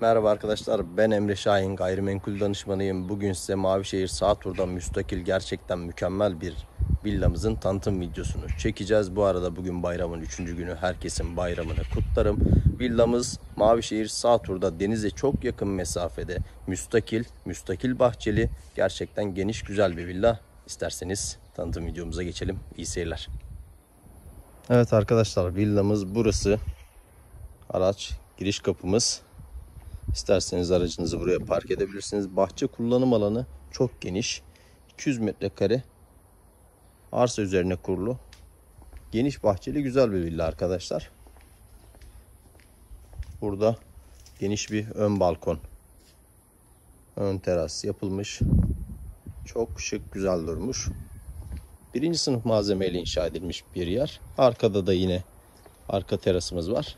Merhaba arkadaşlar ben Emre Şahin gayrimenkul danışmanıyım. Bugün size Mavişehir Sağtur'da müstakil gerçekten mükemmel bir villamızın tanıtım videosunu çekeceğiz. Bu arada bugün bayramın 3. günü herkesin bayramını kutlarım. Villamız Mavişehir Sağtur'da denize çok yakın mesafede müstakil, müstakil bahçeli gerçekten geniş güzel bir villa. İsterseniz tanıtım videomuza geçelim. İyi seyirler. Evet arkadaşlar villamız burası. Araç giriş kapımız. İsterseniz aracınızı buraya park edebilirsiniz. Bahçe kullanım alanı çok geniş. 200 metrekare arsa üzerine kurulu. Geniş bahçeli güzel bir villa arkadaşlar. Burada geniş bir ön balkon. Ön teras yapılmış. Çok şık güzel durmuş. Birinci sınıf malzemeyle inşa edilmiş bir yer. Arkada da yine arka terasımız var.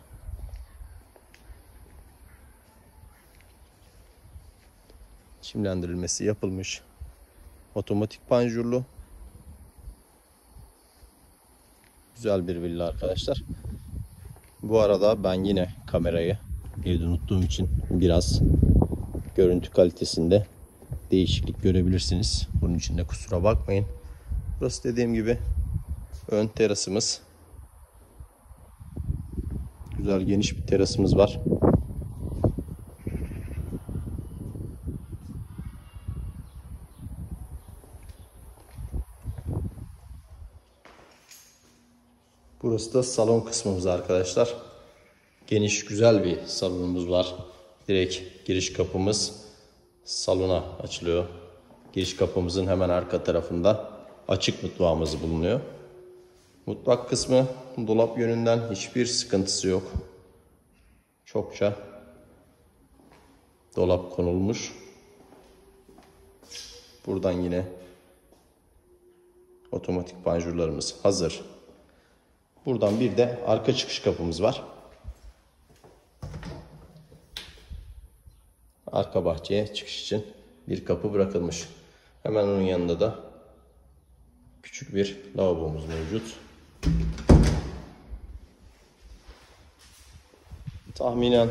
Çimlendirilmesi yapılmış. Otomatik panjurlu. Güzel bir villa arkadaşlar. Bu arada ben yine kamerayı evde unuttuğum için biraz görüntü kalitesinde değişiklik görebilirsiniz. Bunun için de kusura bakmayın. Burası dediğim gibi ön terasımız. Güzel geniş bir terasımız var. Burası da salon kısmımız arkadaşlar. Geniş güzel bir salonumuz var. Direkt giriş kapımız salona açılıyor. Giriş kapımızın hemen arka tarafında açık mutfağımız bulunuyor. Mutfak kısmı dolap yönünden hiçbir sıkıntısı yok. Çokça dolap konulmuş. Buradan yine otomatik panjurlarımız hazır. Buradan bir de arka çıkış kapımız var. Arka bahçeye çıkış için bir kapı bırakılmış. Hemen onun yanında da küçük bir lavabomuz mevcut. Tahminen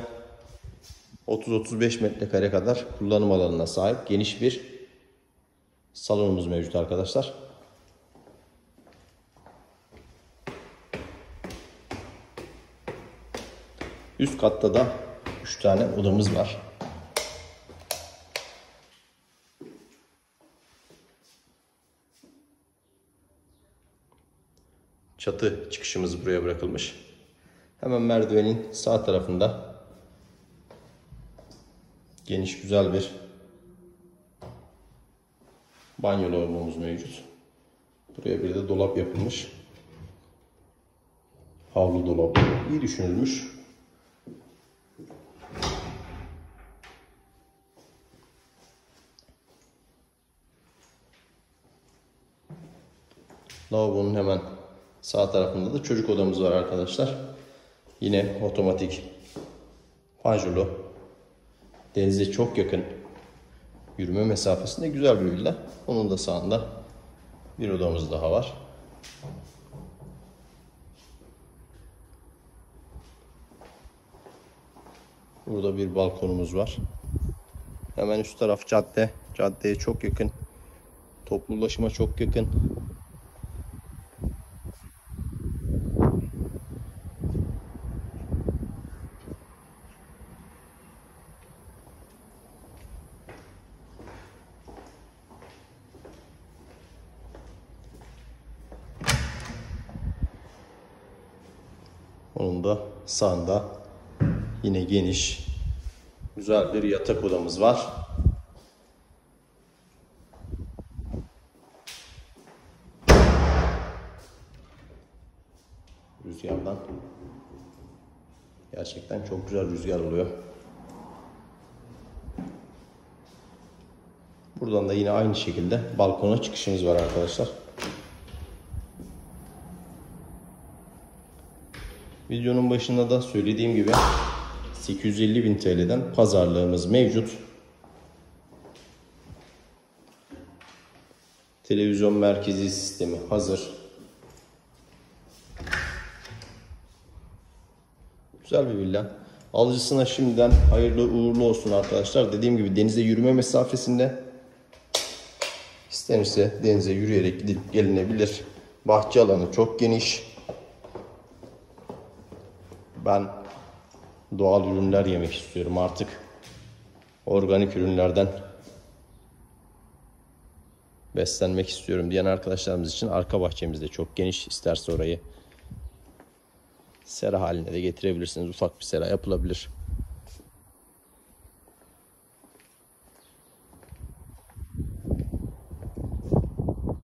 30-35 metrekare kadar kullanım alanına sahip geniş bir salonumuz mevcut arkadaşlar. Üst katta da 3 tane odamız var. Çatı çıkışımız buraya bırakılmış. Hemen merdivenin sağ tarafında geniş güzel bir banyo lavabomuz mevcut. Buraya bir de dolap yapılmış. Havlu dolap. İyi düşünülmüş. Lavabonun hemen sağ tarafında da çocuk odamız var arkadaşlar. Yine otomatik panjurlu. Denize çok yakın. Yürüme mesafesinde güzel bir villa. Onun da sağında bir odamız daha var. Burada bir balkonumuz var. Hemen üst taraf cadde. Caddeye çok yakın. Toplu ulaşıma çok yakın. Onun da sağında yine geniş güzel bir yatak odamız var. Rüzgardan gerçekten çok güzel rüzgar oluyor. Buradan da yine aynı şekilde balkona çıkışımız var arkadaşlar. Videonun başında da söylediğim gibi 850 bin TL'den pazarlığımız mevcut. Televizyon merkezi sistemi hazır. Güzel bir villa. Alıcısına şimdiden hayırlı uğurlu olsun arkadaşlar. Dediğim gibi denize yürüme mesafesinde istenirse denize yürüyerek gidip gelinebilir. Bahçe alanı çok geniş. Ben doğal ürünler yemek istiyorum artık. Organik ürünlerden beslenmek istiyorum diyen arkadaşlarımız için arka bahçemizde çok geniş. İsterse orayı sera haline de getirebilirsiniz. Ufak bir sera yapılabilir.